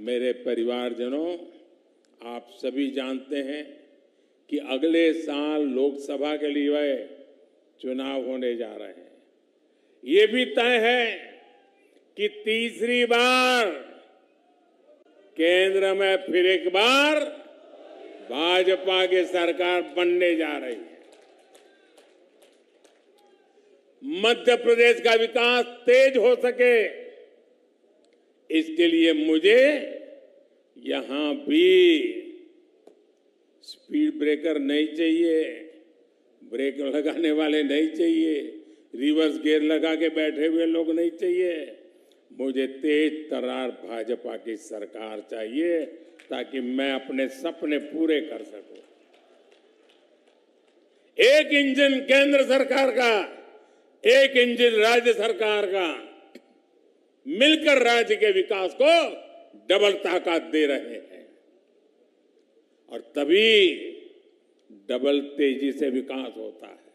मेरे परिवारजनों, आप सभी जानते हैं कि अगले साल लोकसभा के लिए चुनाव होने जा रहे हैं। ये भी तय है कि तीसरी बार केंद्र में फिर एक बार भाजपा की सरकार बनने जा रही है। मध्य प्रदेश का विकास तेज हो सके इसके लिए मुझे यहाँ भी स्पीड ब्रेकर नहीं चाहिए ब्रेक लगाने वाले नहीं चाहिए रिवर्स गियर लगा के बैठे हुए लोग नहीं चाहिए। मुझे तेज तरार भाजपा की सरकार चाहिए ताकि मैं अपने सपने पूरे कर सकूँ। एक इंजन केंद्र सरकार का, एक इंजन राज्य सरकार का। मिलकर राज्य के विकास को डबल ताकत दे रहे हैं। और तभी डबल तेज़ी से विकास होता है।